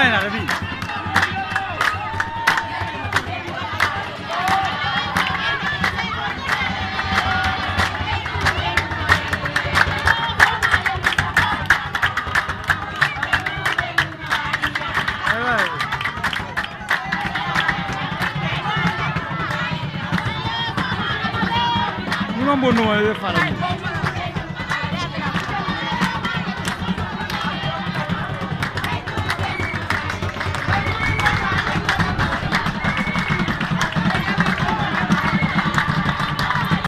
e ñaar Munu waay na rabi